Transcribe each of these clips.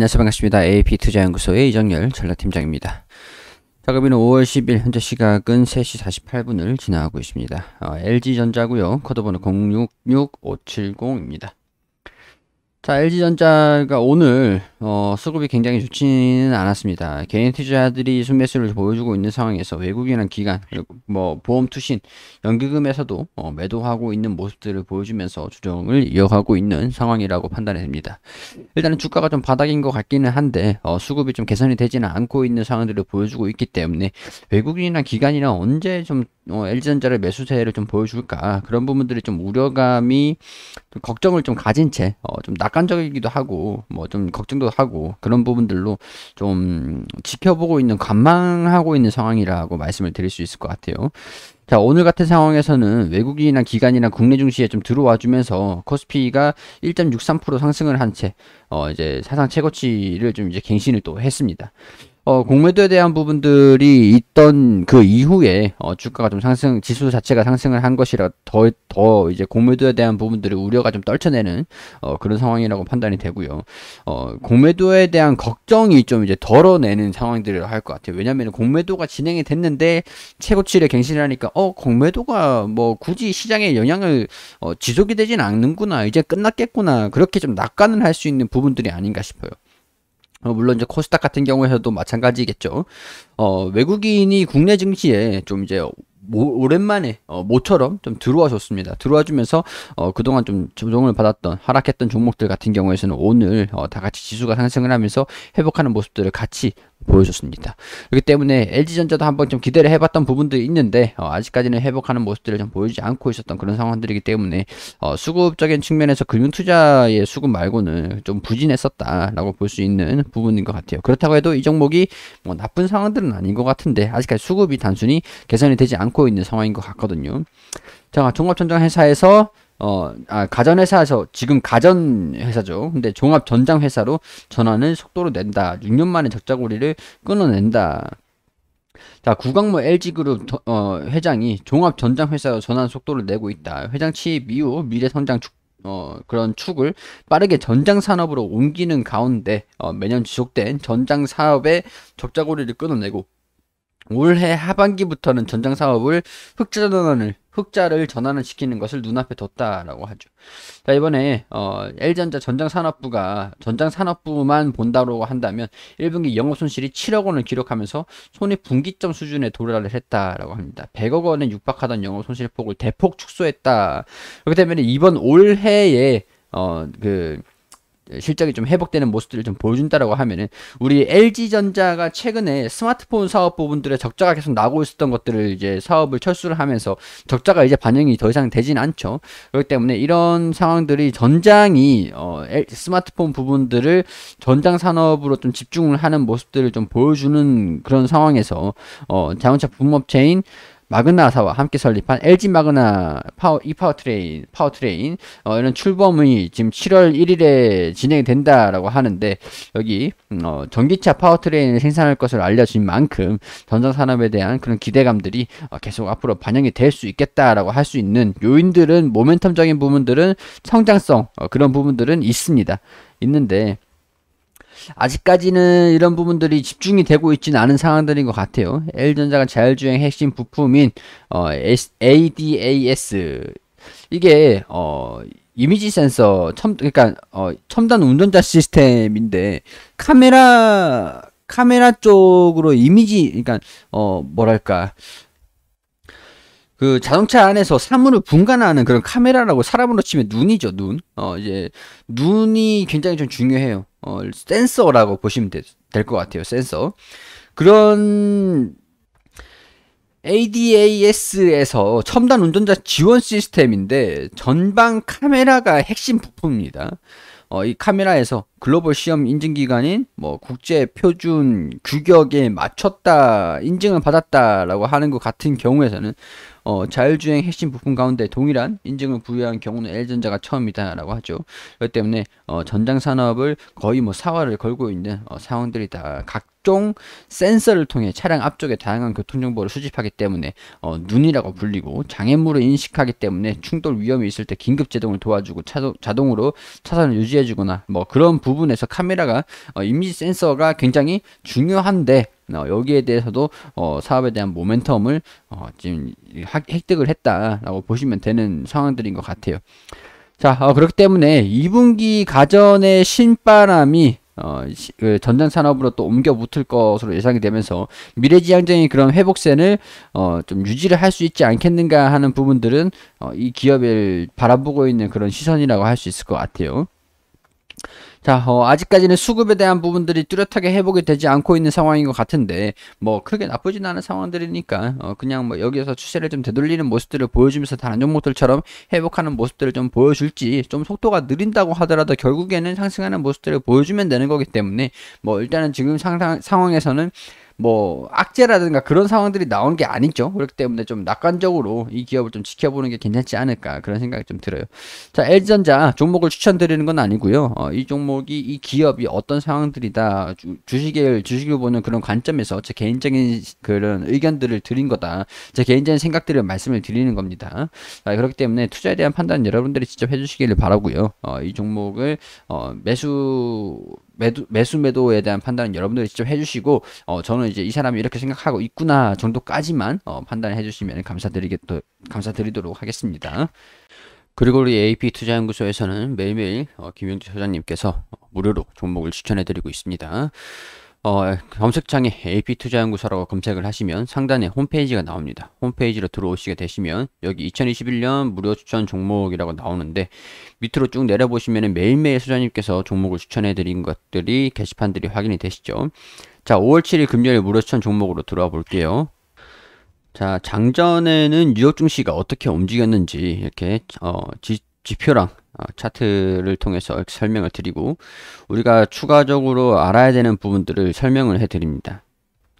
안녕하세요 반갑습니다. AP투자연구소의 이정열 전략팀장입니다. 자금비는 5월 10일 현재 시각은 3시 48분을 지나가고 있습니다. 어, LG전자고요. 코드번호 066570입니다. 자, LG전자가 오늘 어, 수급이 굉장히 좋지는 않았습니다. 개인 투자자들이 순매수를 보여주고 있는 상황에서 외국인한 기관 그리고 뭐 보험 투신 연기금에서도 어, 매도하고 있는 모습들을 보여주면서 주정을 이어가고 있는 상황이라고 판단이 됩니다. 일단은 주가가 좀 바닥인 것 같기는 한데 어, 수급이 좀 개선이 되지는 않고 있는 상황들을 보여주고 있기 때문에 외국인이나 기관이나 언제 좀 어, LG전자를 매수세를 좀 보여줄까 그런 부분들이 좀 우려감이 좀 걱정을 좀 가진 채 어, 좀 낙관적이기도 하고 뭐 좀 걱정도 하고 그런 부분들로 좀 지켜보고 있는 관망하고 있는 상황이라고 말씀을 드릴 수 있을 것 같아요. 자, 오늘 같은 상황에서는 외국인이나 기관이나 국내 증시에 좀 들어와 주면서 코스피가 1.63% 상승을 한 채, 어, 이제 사상 최고치를 좀 이제 갱신을 또 했습니다. 어, 공매도에 대한 부분들이 있던 그 이후에 어, 주가가 좀 상승, 지수 자체가 상승을 한 것이라 더, 더 이제 공매도에 대한 부분들의 우려가 좀 떨쳐내는 어, 그런 상황이라고 판단이 되고요. 어, 공매도에 대한 걱정이 좀 이제 덜어내는 상황들을 할 것 같아요. 왜냐하면 공매도가 진행이 됐는데 최고치를 갱신을 하니까 어, 공매도가 뭐 굳이 시장에 영향을 어, 지속이 되진 않는구나. 이제 끝났겠구나. 그렇게 좀 낙관을 할 수 있는 부분들이 아닌가 싶어요. 어, 물론 이제 코스닥 같은 경우에서도 마찬가지겠죠. 어, 외국인이 국내 증시에 좀 이제 모, 오랜만에 어, 모처럼 좀 들어와 줬습니다. 들어와 주면서 어, 그동안 좀 조정을 받았던 하락했던 종목들 같은 경우에는 오늘 어, 다 같이 지수가 상승을 하면서 회복하는 모습들을 같이 보여줬습니다. 그렇기 때문에 LG전자도 한번 좀 기대를 해봤던 부분들이 있는데 어, 아직까지는 회복하는 모습들을 좀 보이지 않고 있었던 그런 상황들이기 때문에 어, 수급적인 측면에서 금융투자의 수급 말고는 좀 부진했었다라고 볼 수 있는 부분인 것 같아요. 그렇다고 해도 이 종목이 뭐 나쁜 상황들은 아닌 것 같은데 아직까지 수급이 단순히 개선이 되지 않고 있는 상황인 것 같거든요. 자, 종합전장 회사에서 어, 아, 가전회사에서 지금 가전회사죠. 근데 종합전장회사로 전환을 속도로 낸다. 6년 만에 적자고리를 끊어낸다. 자, 구광모 LG그룹 어, 회장이 종합전장회사로 전환 속도를 내고 있다. 회장 취임 이후 미래성장 축, 어, 그런 축을 빠르게 전장 산업으로 옮기는 가운데 어, 매년 지속된 전장 사업의 적자고리를 끊어내고 올해 하반기부터는 전장 사업을 흑자 전환을 흑자를 전환을 시키는 것을 눈앞에 뒀다라고 하죠. 자 이번에 어, L전자 전장산업부가 전장산업부만 본다고 한다면 1분기 영업 손실이 7억 원을 기록하면서 손익 분기점 수준에 도달을 했다라고 합니다. 100억 원에 육박하던 영업 손실 폭을 대폭 축소했다. 그렇기 때문에 이번 올해에 어 그 실적이 좀 회복되는 모습들을 좀 보여준다라고 하면은 우리 LG전자가 최근에 스마트폰 사업 부분들의 적자가 계속 나고 있었던 것들을 이제 사업을 철수를 하면서 적자가 이제 반영이 더 이상 되진 않죠. 그렇기 때문에 이런 상황들이 전장이 어, 스마트폰 부분들을 전장 산업으로 좀 집중을 하는 모습들을 좀 보여주는 그런 상황에서 어, 자동차 부업체인 마그나사와 함께 설립한 LG 마그나 파워 이 파워트레인 파워트레인 어, 이런 출범이 지금 7월 1일에 진행이 된다라고 하는데 여기 음, 어, 전기차 powertrain을 생산할 것을 알려진 만큼 전장 산업에 대한 그런 기대감들이 어, 계속 앞으로 반영이 될 수 있겠다라고 할 수 있는 요인들은 모멘텀적인 부분들은 성장성 어, 그런 부분들은 있습니다. 있는데 아직까지는 이런 부분들이 집중이 되고 있지는 않은 상황들인 것 같아요. LG전자가 자율주행 핵심 부품인 어, ADAS 이게 어, 이미지 센서 첨 그러니까 어, 첨단 운전자 시스템인데 카메라 카메라 쪽으로 이미지 그러니까 어 뭐랄까 그 자동차 안에서 사물을 분간하는 그런 카메라라고 사람으로 치면 눈이죠, 눈. 어, 이제, 눈이 굉장히 좀 중요해요. 어, 센서라고 보시면 될 것 같아요, 센서. 그런 ADAS에서 첨단 운전자 지원 시스템인데 전방 카메라가 핵심 부품입니다. 어, 이 카메라에서 글로벌 시험 인증 기관인 뭐 국제 표준 규격에 맞췄다 인증을 받았다라고 하는 것 같은 경우에서는 어, 자율주행 핵심 부품 가운데 동일한 인증을 부여한 경우는 L전자가 처음이다라고 하죠. 그렇기 때문에 어, 전장 산업을 거의 뭐 사활을 걸고 있는 어, 상황들이 다. 각종 센서를 통해 차량 앞쪽에 다양한 교통 정보를 수집하기 때문에 어, 눈이라고 불리고 장애물을 인식하기 때문에 충돌 위험이 있을 때 긴급 제동을 도와주고 차도, 자동으로 차선을 유지해 유지해주거나 뭐 그런 부분에서 카메라가 어, 이미지 센서가 굉장히 중요한데 어, 여기에 대해서도 어, 사업에 대한 모멘텀을 어, 지금 하, 획득을 했다라고 보시면 되는 상황들인 것 같아요. 자, 어, 그렇기 때문에 2분기 가전의 신바람이 어, 시, 그 전장 산업으로 또 옮겨 붙을 것으로 예상이 되면서 미래지향적인 그런 회복세를 어, 좀 유지를 할 수 있지 않겠는가 하는 부분들은 어, 이 기업을 바라보고 있는 그런 시선이라고 할 수 있을 것 같아요. 자, 어, 아직까지는 수급에 대한 부분들이 뚜렷하게 회복이 되지 않고 있는 상황인 것 같은데, 뭐, 크게 나쁘진 않은 상황들이니까, 어, 그냥 뭐, 여기에서 추세를 좀 되돌리는 모습들을 보여주면서 다른 종목들처럼 회복하는 모습들을 좀 보여줄지, 좀 속도가 느린다고 하더라도 결국에는 상승하는 모습들을 보여주면 되는 거기 때문에, 뭐, 일단은 지금 상상, 상황에서는 뭐 악재라든가 그런 상황들이 나온 게 아니죠. 그렇기 때문에 좀 낙관적으로 이 기업을 좀 지켜보는 게 괜찮지 않을까 그런 생각이 좀 들어요. 자, LG전자 종목을 추천드리는 건 아니고요. 어, 이 종목이 이 기업이 어떤 상황들이다 주, 주식을 주식을 보는 그런 관점에서 제 개인적인 그런 의견들을 드린 거다. 제 개인적인 생각들을 말씀을 드리는 겁니다. 자, 그렇기 때문에 투자에 대한 판단 여러분들이 직접 해주시기를 바라고요. 어, 이 종목을 어, 매수 매도, 매수 매도에 대한 판단은 여러분들이 직접 해주시고 어, 저는 이제 이 사람이 이렇게 생각하고 있구나 정도까지만 어, 판단해 주시면 감사드리겠 감사드리도록 하겠습니다. 그리고 우리 AP 투자연구소에서는 매일매일 어, 김용주 소장님께서 무료로 종목을 추천해 드리고 있습니다. 어, 검색창에 AP투자연구소라고 검색을 하시면 상단에 홈페이지가 나옵니다. 홈페이지로 들어오시게 되시면 여기 2021년 무료 추천 종목이라고 나오는데 밑으로 쭉 내려보시면 매일매일 소장님께서 종목을 추천해 드린 것들이 게시판들이 확인이 되시죠. 자, 5월 7일 금요일 무료 추천 종목으로 들어와 볼게요. 자, 장전에는 뉴욕 증시가 어떻게 움직였는지 이렇게 어, 지, 지표랑 어, 차트를 통해서 설명을 드리고 우리가 추가적으로 알아야 되는 부분들을 설명을 해 드립니다.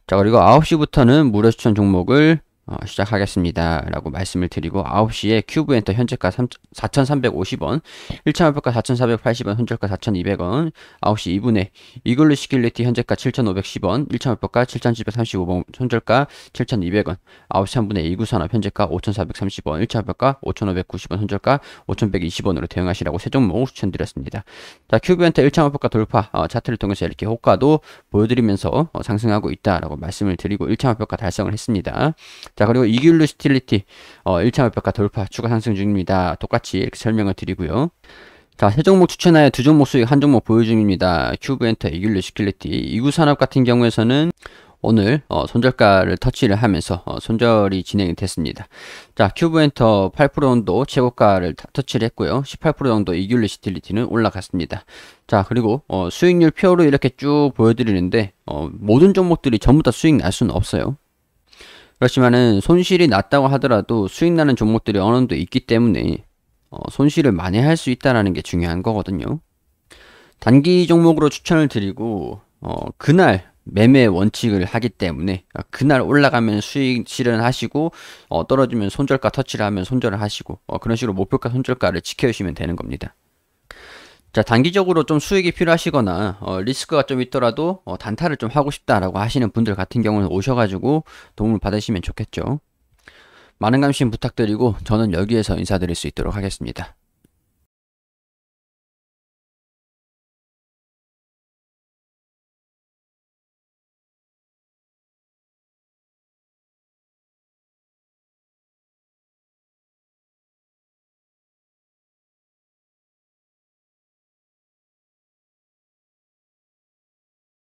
자 그리고 9시부터는 무료 추천 종목을 어, 시작하겠습니다. 라고 말씀을 드리고 9시에 큐브 엔터 현재가 4,350원, 1차 목표가 4,480원, 손절가 4,200원, 9시 2분에 이글루 시큐리티 현재가 7,510원, 1차 목표가 7,735원, 손절가 7,200원, 9시 3분에 이구산업 현재가 5,430원, 1차 목표가 5,590원, 손절가 5,120원으로 대응하시라고 세 종목 추천드렸습니다. 자, 큐브 엔터 1차 목표가 돌파, 어, 차트를 통해서 이렇게 호가도 보여드리면서 어, 상승하고 있다라고 말씀을 드리고 1차 목표가 달성을 했습니다. 자, 그리고 이글루 시큐리티, 어, 1차 목표가 돌파, 추가 상승 중입니다. 똑같이 이렇게 설명을 드리고요. 자, 세 종목 추천하여 두 종목 수익 한 종목 보유 중입니다. 큐브엔터, 이글루시큐리티, 이구산업 같은 경우에서는 오늘 어, 손절가를 터치를 하면서 어, 손절이 진행이 됐습니다. 자, 큐브엔터 8% 정도 최고가를 터치를 했고요. 18% 정도 이글루시큐리티는 올라갔습니다. 자, 그리고 어, 수익률 표로 이렇게 쭉 보여드리는데 어, 모든 종목들이 전부 다 수익 날 수는 없어요. 그렇지만은 손실이 낮다고 하더라도 수익 나는 종목들이 어느 정도 있기 때문에 어, 손실을 만회할 수 있다라는 게 중요한 거거든요. 단기 종목으로 추천을 드리고 어, 그날 매매 원칙을 하기 때문에 그날 올라가면 수익 실현하시고 어, 떨어지면 손절가 터치를 하면 손절을 하시고 어, 그런 식으로 목표가 손절가를 지켜주시면 되는 겁니다. 자, 단기적으로 좀 수익이 필요하시거나 어, 리스크가 좀 있더라도 어, 단타를 좀 하고 싶다라고 하시는 분들 같은 경우는 오셔가지고 도움을 받으시면 좋겠죠. 많은 관심 부탁드리고 저는 여기에서 인사드릴 수 있도록 하겠습니다.